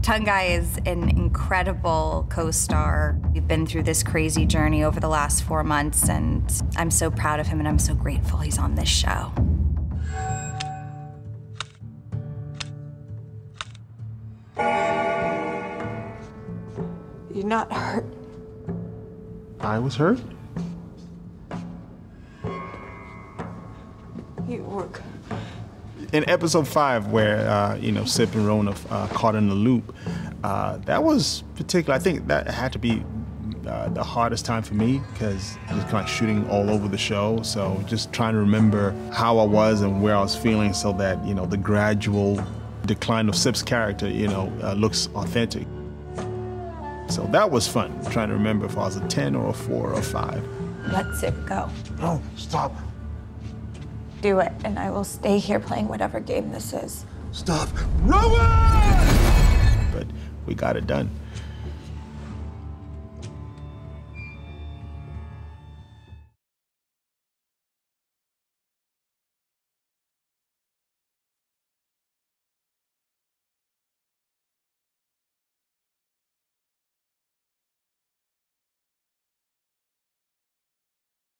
Tongayi is an incredible co star. We've been through this crazy journey over the last four months, and I'm so proud of him and I'm so grateful he's on this show. You're not hurt. I was hurt? You work. In episode five, where, uh, you know, Cip and Rona uh, caught in the loop, uh, that was particular. I think that had to be uh, the hardest time for me because I was kind of shooting all over the show. So just trying to remember how I was and where I was feeling so that, you know, the gradual decline of Cip's character, you know, uh, looks authentic. So that was fun, trying to remember if I was a 10 or a 4 or a 5. Let Cip go. No, stop. Do it, and I will stay here playing whatever game this is. Stop. Rowan! But we got it done.